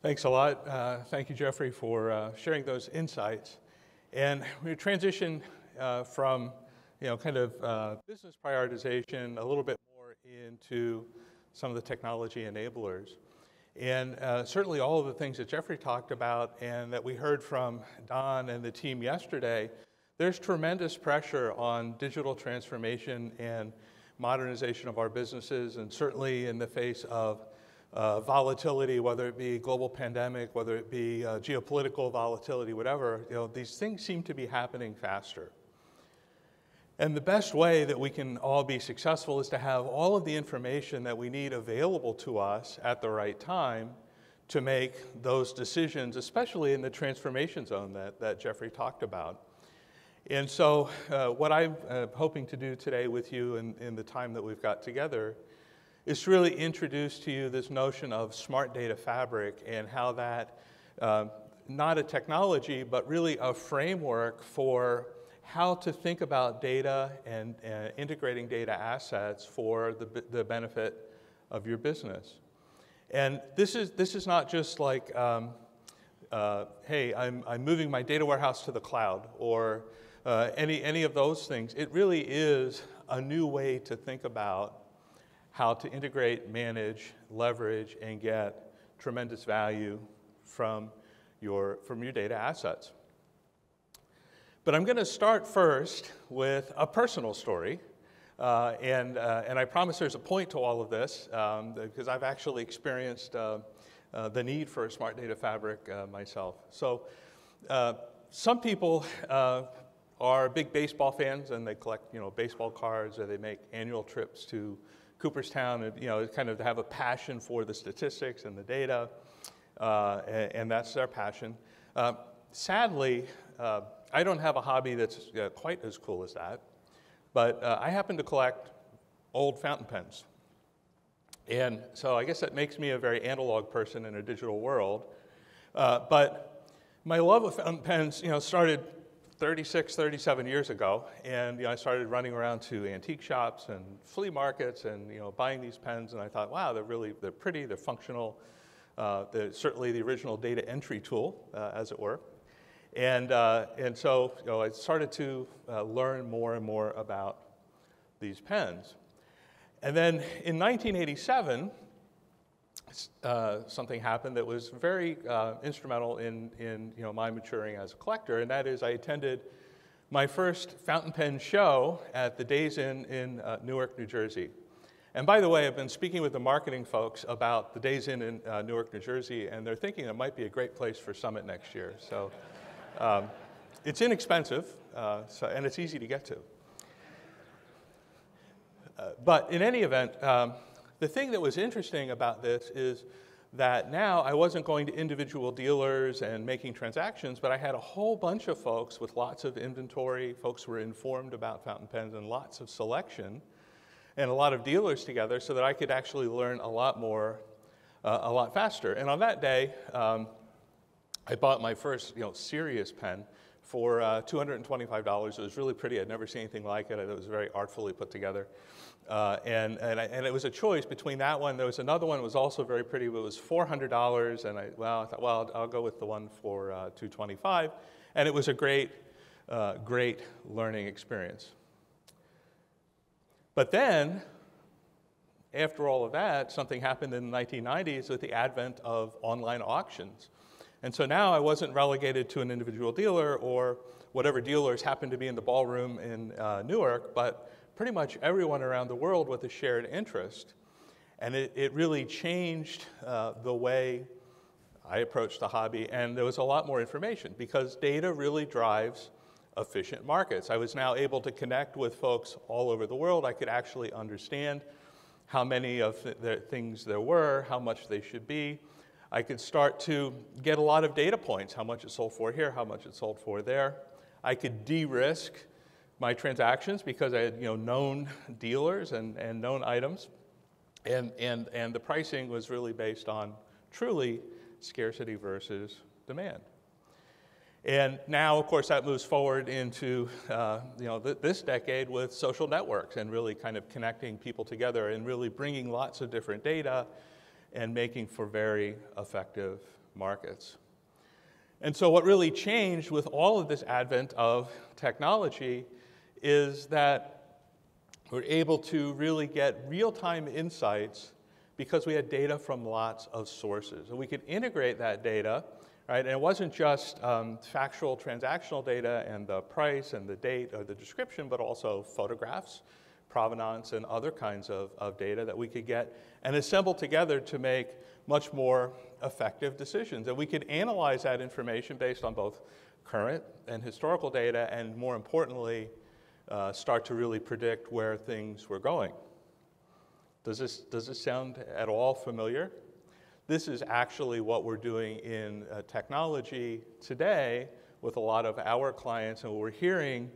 Thanks a lot. Uh, thank you, Jeffrey, for uh, sharing those insights. And we transition uh, from, you know, kind of uh, business prioritization a little bit more into some of the technology enablers. And uh, certainly all of the things that Jeffrey talked about and that we heard from Don and the team yesterday, there's tremendous pressure on digital transformation and modernization of our businesses, and certainly in the face of uh, volatility, whether it be global pandemic, whether it be uh, geopolitical volatility, whatever, you know, these things seem to be happening faster. And the best way that we can all be successful is to have all of the information that we need available to us at the right time to make those decisions, especially in the transformation zone that, that Jeffrey talked about. And so, uh, what I'm uh, hoping to do today with you in, in the time that we've got together is to really introduced to you this notion of smart data fabric and how that, uh, not a technology, but really a framework for how to think about data and uh, integrating data assets for the, the benefit of your business. And this is, this is not just like, um, uh, hey, I'm, I'm moving my data warehouse to the cloud or uh, any, any of those things. It really is a new way to think about how to integrate, manage, leverage, and get tremendous value from your, from your data assets. But I'm going to start first with a personal story. Uh, and, uh, and I promise there's a point to all of this um, because I've actually experienced uh, uh, the need for a smart data fabric uh, myself. So, uh, some people are big baseball fans and they collect you know, baseball cards or they make annual trips to Cooperstown you know, kind of have a passion for the statistics and the data, and, and, that's their passion. sadly, I don't have a hobby that's uh, quite as cool as that, but uh, I happen to collect old fountain pens. And so I guess that makes me a very analog person in a digital world. Uh, but my love of fountain pens, you know, started 36, 37 years ago, and you know, I started running around to antique shops and flea markets, and you know, buying these pens. And I thought, wow, they're really they're pretty, they're functional. Uh, they're certainly the original data entry tool, uh, as it were. And, uh, and so you know, I started to uh, learn more and more about these pens. And then in 1987, uh, something happened that was very uh, instrumental in, in you know, my maturing as a collector, and that is I attended my first fountain pen show at the Days Inn in uh, Newark, New Jersey. And by the way, I've been speaking with the marketing folks about the Days Inn in uh, Newark, New Jersey, and they're thinking it might be a great place for Summit next year. So um, it's inexpensive, uh, so, and it's easy to get to. But in any event, um, the thing that was interesting about this is that now I wasn't going to individual dealers and making transactions, but I had a whole bunch of folks with lots of inventory. Folks were informed about fountain pens and lots of selection, and a lot of dealers together so that I could actually learn a lot more, uh, a lot faster. And on that day, um, I bought my first, you know, serious pen for uh, $225. It was really pretty. I'd never seen anything like it. It was very artfully put together. Uh, and, and, I, and, it was a choice between that one. There was another one that was also very pretty, but it was $400. And I, well, I thought, well, I'll, I'll go with the one for uh, 225 And it was a great, uh, great learning experience. But then, after all of that, something happened in the 1990s with the advent of online auctions. And so now I wasn't relegated to an individual dealer or whatever dealers happened to be in the ballroom in uh, Newark, but pretty much everyone around the world with a shared interest. And it, it really changed uh, the way I approached the hobby, and there was a lot more information because data really drives efficient markets. I was now able to connect with folks all over the world. I could actually understand how many of the things there were, how much they should be, I could start to get a lot of data points, how much it sold for here, how much it sold for there. I could de-risk my transactions because I had you know, known dealers and, and known items. And, and, and the pricing was really based on truly scarcity versus demand. And now, of course, that moves forward into uh, you know, th- this decade with social networks and really kind of connecting people together and really bringing lots of different data and making for very effective markets. And so, what really changed with all of this advent of technology is that we're able to really get real time insights because we had data from lots of sources. And we could integrate that data, right? And it wasn't just um, factual transactional data and the price and the date or the description, but also photographs, provenance, and other kinds of, of data that we could get and assemble together to make much more effective decisions. And we could analyze that information based on both current and historical data, and more importantly, uh, start to really predict where things were going. Does this, does this sound at all familiar? This is actually what we're doing in uh, technology today with a lot of our clients, and what we're hearing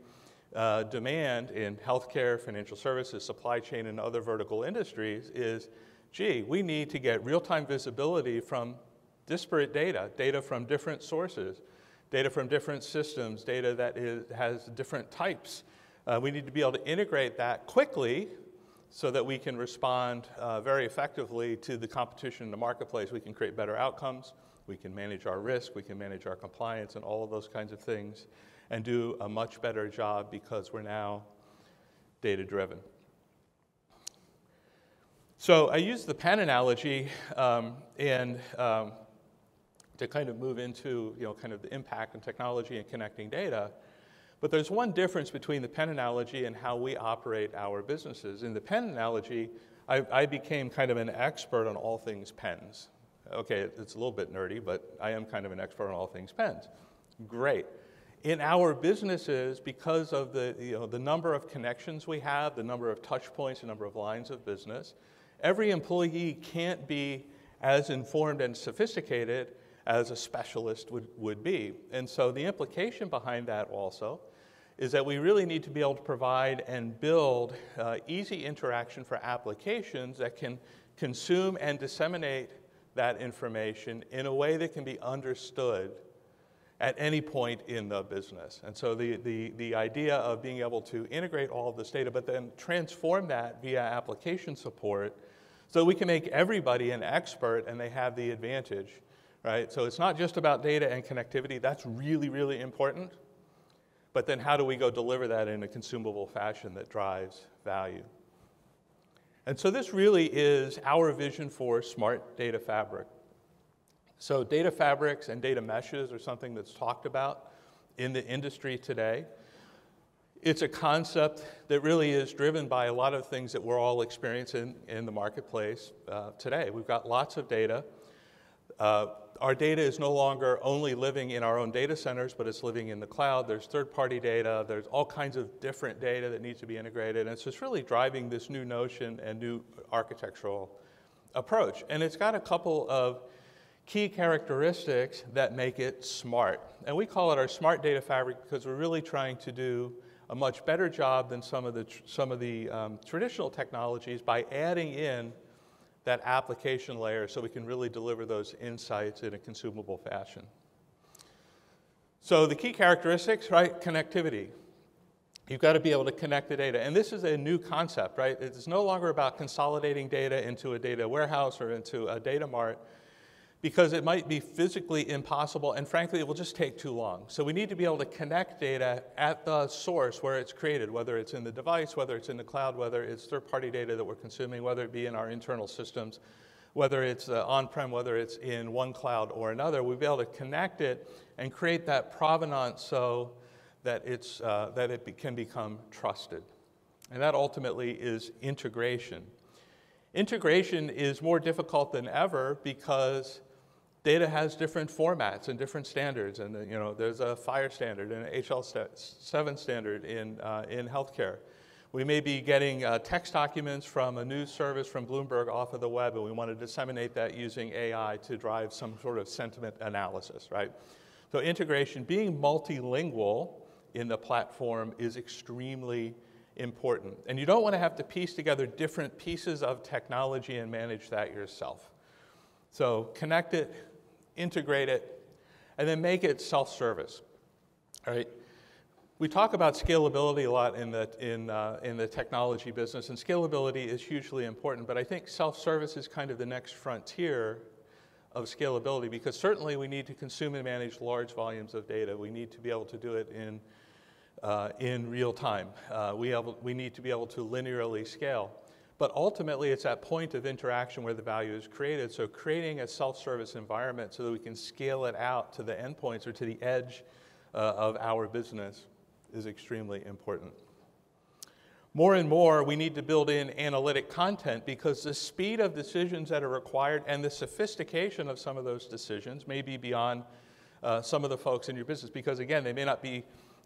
uh, demand in healthcare, financial services, supply chain, and other vertical industries is gee, we need to get real time visibility from disparate data, data from different sources, data from different systems, data that is, has different types. Uh, we need to be able to integrate that quickly so that we can respond uh, very effectively to the competition in the marketplace. We can create better outcomes, we can manage our risk, we can manage our compliance, and all of those kinds of things, and do a much better job because we're now data driven. So I use the pen analogy um, and um, to kind of move into you know kind of the impact of technology and connecting data. But there's one difference between the pen analogy and how we operate our businesses. In the pen analogy, I, I became kind of an expert on all things pens. Okay, it's a little bit nerdy, but I am kind of an expert on all things pens. Great. In our businesses, because of the, you know, the number of connections we have, the number of touch points, the number of lines of business, every employee can't be as informed and sophisticated as a specialist would, would be. And so the implication behind that also is that we really need to be able to provide and build uh, easy interaction for applications that can consume and disseminate that information in a way that can be understood at any point in the business. And so the, the, the idea of being able to integrate all of this data, but then transform that via application support so we can make everybody an expert and they have the advantage, right? So it's not just about data and connectivity, that's really, really important. But then how do we go deliver that in a consumable fashion that drives value? And so this really is our vision for smart data fabric. So data fabrics and data meshes are something that's talked about in the industry today. It's a concept that really is driven by a lot of things that we're all experiencing in the marketplace uh, today. We've got lots of data. Uh, our data is no longer only living in our own data centers, but it's living in the cloud. There's third party data, there's all kinds of different data that needs to be integrated. And so it's really driving this new notion and new architectural approach. And it's got a couple of key characteristics that make it smart. And we call it our smart data fabric because we're really trying to do a much better job than some of the, some of the um, traditional technologies by adding in that application layer so we can really deliver those insights in a consumable fashion. So the key characteristics, right? Connectivity. You've got to be able to connect the data. And this is a new concept, right? It's no longer about consolidating data into a data warehouse or into a data mart because it might be physically impossible, and frankly, it will just take too long. So we need to be able to connect data at the source where it's created, whether it's in the device, whether it's in the cloud, whether it's third-party data that we're consuming, whether it be in our internal systems, whether it's uh, on-prem, whether it's in one cloud or another. We'll be able to connect it and create that provenance so that, it's, uh, that it be, can become trusted. And that ultimately is integration. Integration is more difficult than ever because data has different formats and different standards. And you know, there's a FHIR standard and an HL7 standard in, uh, in healthcare. We may be getting uh, text documents from a news service from Bloomberg off of the web, and we want to disseminate that using AI to drive some sort of sentiment analysis, right? So integration, being multilingual in the platform is extremely important. And you don't want to have to piece together different pieces of technology and manage that yourself. So connect it, integrate it, and then make it self-service. All right. We talk about scalability a lot in the, in, uh, in the technology business, and scalability is hugely important, but I think self-service is kind of the next frontier of scalability because certainly we need to consume and manage large volumes of data. We need to be able to do it in, uh, in real time. Uh, we, able, we need to be able to linearly scale. But ultimately, it's that point of interaction where the value is created. So, creating a self service environment so that we can scale it out to the endpoints or to the edge uh, of our business is extremely important. More and more, we need to build in analytic content because the speed of decisions that are required and the sophistication of some of those decisions may be beyond uh, some of the folks in your business because, again, they may not be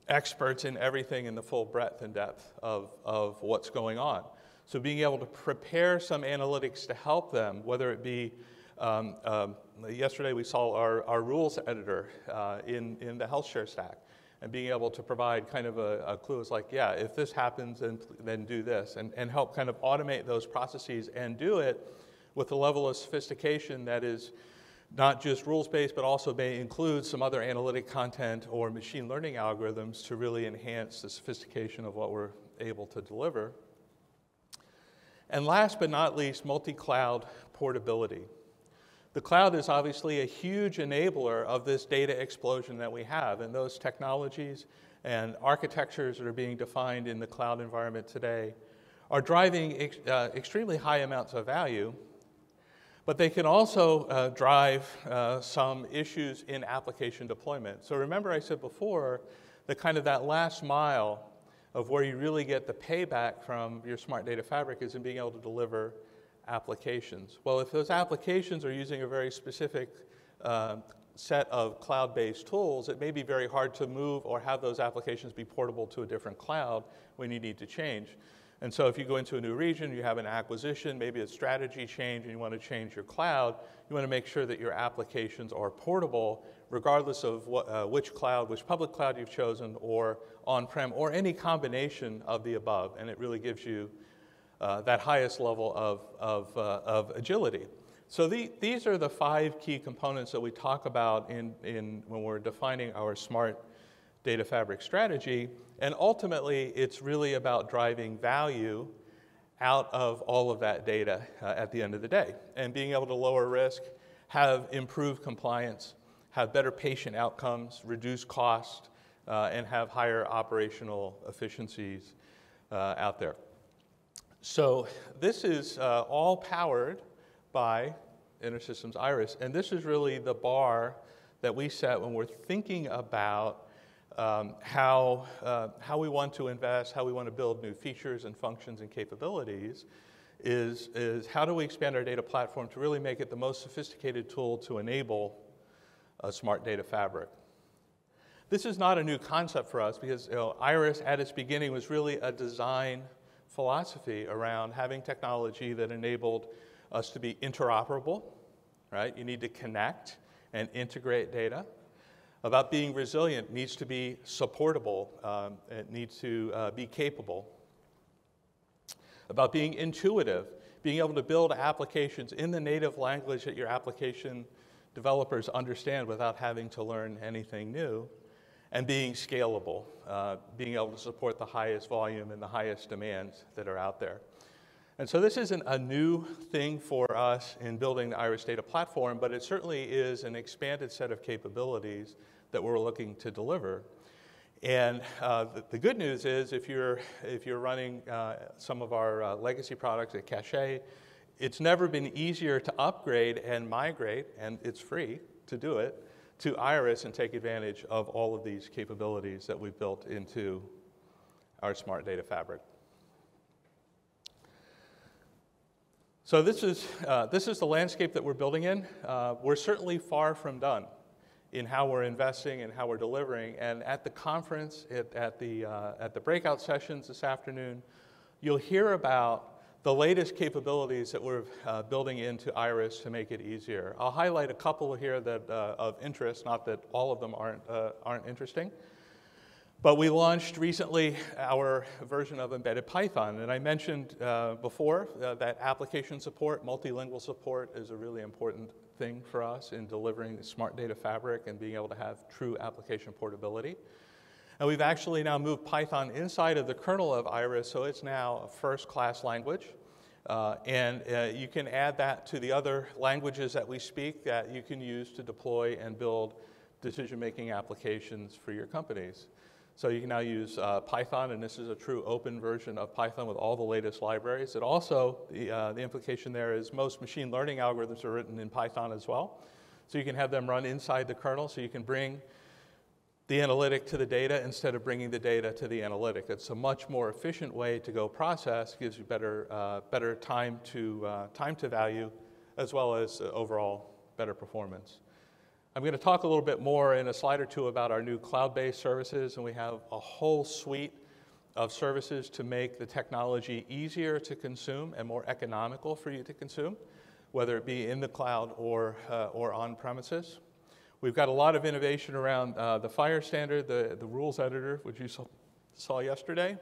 experts in everything in the full breadth and depth of, of what's going on. So, being able to prepare some analytics to help them, whether it be um, um, yesterday we saw our, our rules editor uh, in, in the HealthShare stack and being able to provide kind of a, a clue is like, yeah, if this happens, then, then do this, and, and help kind of automate those processes and do it with a level of sophistication that is not just rules based, but also may include some other analytic content or machine learning algorithms to really enhance the sophistication of what we're able to deliver. And last but not least, multi cloud portability. The cloud is obviously a huge enabler of this data explosion that we have, and those technologies and architectures that are being defined in the cloud environment today are driving ex- uh, extremely high amounts of value, but they can also uh, drive uh, some issues in application deployment. So remember, I said before that kind of that last mile of where you really get the payback from your smart data fabric is in being able to deliver applications. Well, if those applications are using a very specific uh, set of cloud based tools, it may be very hard to move or have those applications be portable to a different cloud when you need to change. And so, if you go into a new region, you have an acquisition, maybe a strategy change, and you want to change your cloud, you want to make sure that your applications are portable, regardless of what, uh, which cloud, which public cloud you've chosen, or on prem, or any combination of the above. And it really gives you uh, that highest level of, of, uh, of agility. So the, these are the five key components that we talk about in, in, when we're defining our smart data fabric strategy. And ultimately, it's really about driving value out of all of that data uh, at the end of the day and being able to lower risk, have improved compliance, have better patient outcomes, reduce cost, uh, and have higher operational efficiencies uh, out there. So this is uh, all powered by InterSystems Iris, and this is really the bar that we set when we're thinking about um, how, uh, how we want to invest, how we want to build new features and functions and capabilities, is, is how do we expand our data platform to really make it the most sophisticated tool to enable a smart data fabric. This is not a new concept for us because you know, Iris at its beginning was really a design philosophy around having technology that enabled us to be interoperable, right? You need to connect and integrate data. About being resilient needs to be supportable, um, it needs to uh, be capable. About being intuitive, being able to build applications in the native language that your application developers understand without having to learn anything new and being scalable, uh, being able to support the highest volume and the highest demands that are out there. And so this isn't a new thing for us in building the Iris Data Platform, but it certainly is an expanded set of capabilities that we're looking to deliver. And uh, the, the, good news is if you're, if you're running uh, some of our uh, legacy products at Cache, it's never been easier to upgrade and migrate, and it's free to do it, to Iris and take advantage of all of these capabilities that we've built into our smart data fabric. So this is, uh, this is the landscape that we're building in. Uh, we're certainly far from done in how we're investing and how we're delivering. And at the conference, at, at the, uh, at the breakout sessions this afternoon, you'll hear about the latest capabilities that we're uh, building into Iris to make it easier. I'll highlight a couple here that, uh, of interest, not that all of them aren't, uh, aren't interesting. But we launched recently our version of embedded Python. And I mentioned uh, before uh, that application support, multilingual support, is a really important thing for us in delivering the smart data fabric and being able to have true application portability. And we've actually now moved Python inside of the kernel of Iris, so it's now a first class language. Uh, and uh, you can add that to the other languages that we speak that you can use to deploy and build decision making applications for your companies. So you can now use uh, Python, and this is a true open version of Python with all the latest libraries. It also, the, uh, the implication there is most machine learning algorithms are written in Python as well. So you can have them run inside the kernel, so you can bring the analytic to the data instead of bringing the data to the analytic. It's a much more efficient way to go process, gives you better, uh, better time, to, uh, time to value, as well as uh, overall better performance. I'm going to talk a little bit more in a slide or two about our new cloud-based services, and we have a whole suite of services to make the technology easier to consume and more economical for you to consume, whether it be in the cloud or, uh, or on premises. We've got a lot of innovation around uh, the FHIR standard, the, the rules editor, which you saw, saw yesterday.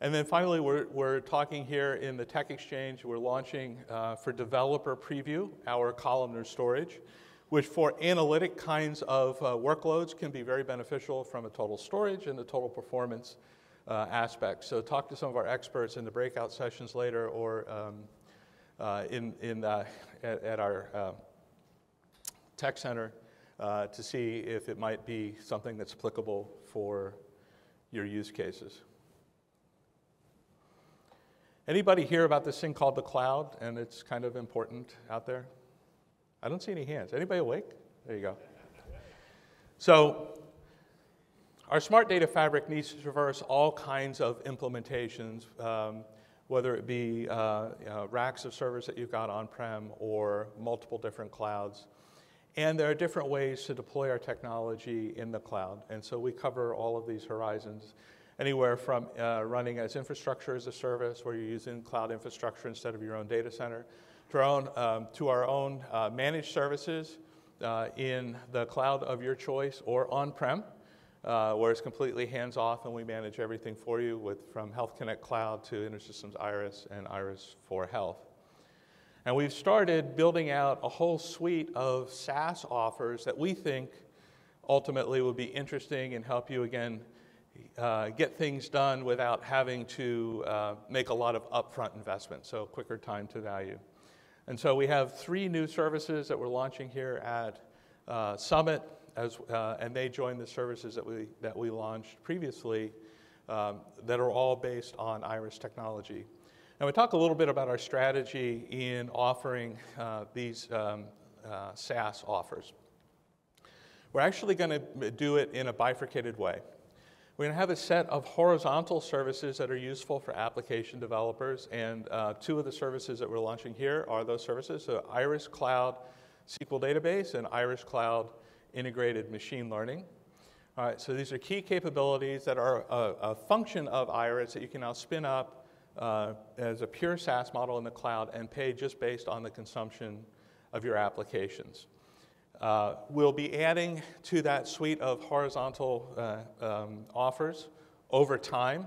And then finally, we're, we're talking here in the Tech Exchange, we're launching uh, for developer preview our columnar storage, which for analytic kinds of uh, workloads can be very beneficial from a total storage and the total performance uh, aspect. So talk to some of our experts in the breakout sessions later or um, uh, in, in, at, at, our uh, tech center uh, to see if it might be something that's applicable for your use cases. Anybody hear about this thing called the cloud and it's kind of important out there? I don't see any hands. Anybody awake? There you go. So, our smart data fabric needs to traverse all kinds of implementations, um, whether it be uh, you know, racks of servers that you've got on prem or multiple different clouds. And there are different ways to deploy our technology in the cloud. And so we cover all of these horizons, anywhere from uh, running as infrastructure as a service, where you're using cloud infrastructure instead of your own data center, to our own, um, to our own uh, managed services uh, in the cloud of your choice or on-prem, uh, where it's completely hands-off and we manage everything for you with, from Health Connect Cloud to InterSystems Iris and Iris for Health. And we've started building out a whole suite of SaaS offers that we think ultimately will be interesting and help you again uh, get things done without having to uh, make a lot of upfront investment, so quicker time to value. And so we have three new services that we're launching here at uh, Summit, as, uh, and they join the services that we, that we launched previously um, that are all based on Iris technology. Now, we talk a little bit about our strategy in offering uh, these um, uh, SaaS offers. We're actually going to do it in a bifurcated way. We're going to have a set of horizontal services that are useful for application developers, and uh, two of the services that we're launching here are those services, so Iris Cloud SQL Database and Iris Cloud Integrated Machine Learning. All right, so these are key capabilities that are a, a function of Iris that you can now spin up uh, as a pure SaaS model in the cloud and pay just based on the consumption of your applications. Uh, we'll be adding to that suite of horizontal uh, um, offers over time,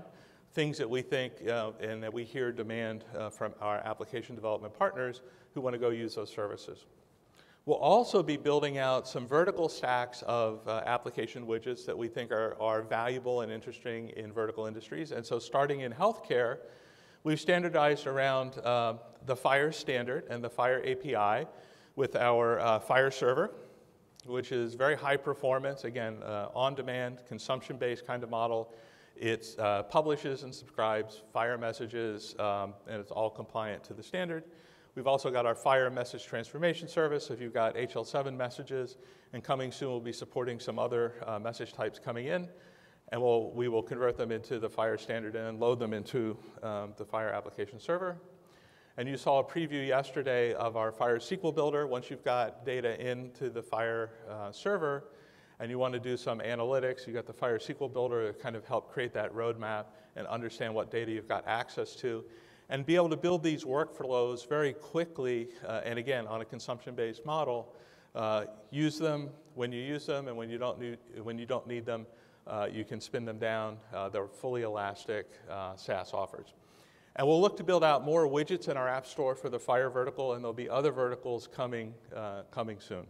things that we think uh, and that we hear demand uh, from our application development partners who want to go use those services. We'll also be building out some vertical stacks of uh, application widgets that we think are, are valuable and interesting in vertical industries. And so starting in healthcare, We've standardized around uh, the FHIR standard and the FHIR API with our uh, FHIR server, which is very high performance, again, uh, on-demand, consumption-based kind of model. It uh, publishes and subscribes FHIR messages, um, and it's all compliant to the standard. We've also got our FHIR message transformation service. If you've got HL7 messages, and coming soon we'll be supporting some other uh, message types coming in and we'll, we will convert them into the FHIR standard and load them into um, the FHIR application server. And you saw a preview yesterday of our FHIR SQL Builder. Once you've got data into the FHIR uh, server and you want to do some analytics, you got the FHIR SQL Builder to kind of help create that roadmap and understand what data you've got access to and be able to build these workflows very quickly uh, and again on a consumption-based model. Uh, use them when you use them and when you don't need, when you don't need them, uh, you can spin them down. Uh, they're fully elastic uh, SaaS offers. And we'll look to build out more widgets in our App Store for the FHIR vertical, and there'll be other verticals coming, uh, coming soon.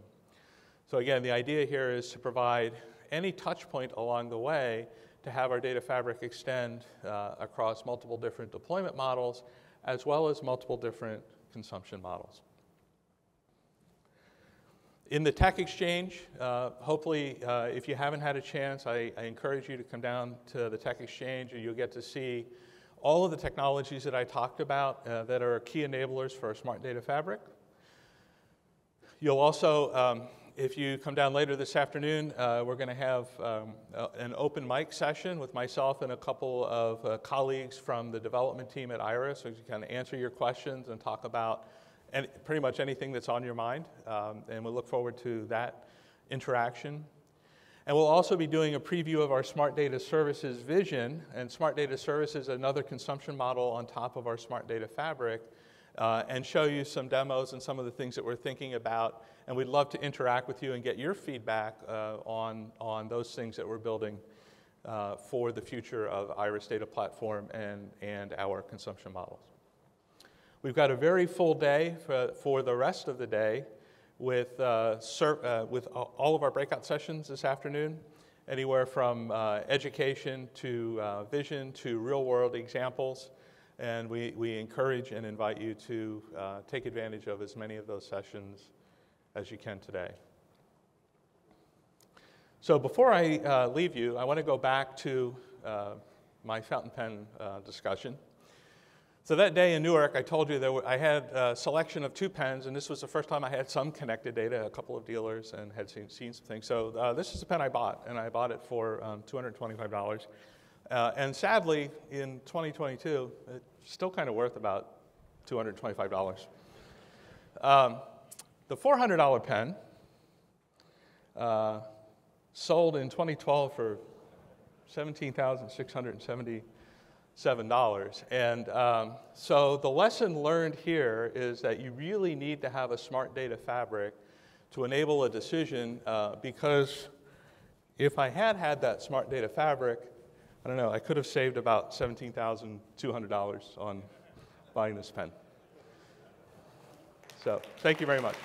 So again, the idea here is to provide any touch point along the way to have our data fabric extend uh, across multiple different deployment models, as well as multiple different consumption models. In the Tech Exchange, uh, hopefully, uh, if you haven't had a chance, I, I, encourage you to come down to the Tech Exchange and you'll get to see all of the technologies that I talked about uh, that are key enablers for a smart data fabric. You'll also, um, if you come down later this afternoon, uh, we're going to have um, an open mic session with myself and a couple of uh, colleagues from the development team at Iris, so you can answer your questions and talk about any, pretty much anything that's on your mind. Um, and we look forward to that interaction. And we'll also be doing a preview of our Smart Data Services vision. And Smart Data Services another consumption model on top of our Smart Data Fabric. Uh, and show you some demos and some of the things that we're thinking about. And we'd love to interact with you and get your feedback uh, on, on those things that we're building uh, for the future of Iris Data Platform and, and our consumption models. We've got a very full day for, for the rest of the day with, uh, uh, with all of our breakout sessions this afternoon, anywhere from uh, education to uh, vision to real world examples. And we, we encourage and invite you to uh, take advantage of as many of those sessions as you can today. So before I uh, leave you, I want to go back to my fountain pen discussion. So that day in Newark, I told you that I had a selection of two pens, and this was the first time I had some connected data, a couple of dealers, and had seen, seen some things. So uh, this is a pen I bought, and I bought it for um, $225. Uh, and sadly, in 2022, it's still kind of worth about $225. Um, the $400 pen uh, sold in 2012 for 17,670 $7. And um, so the lesson learned here is that you really need to have a smart data fabric to enable a decision uh, because if I had had that smart data fabric, I don't know, I could have saved about $17,200 on buying this pen. So thank you very much.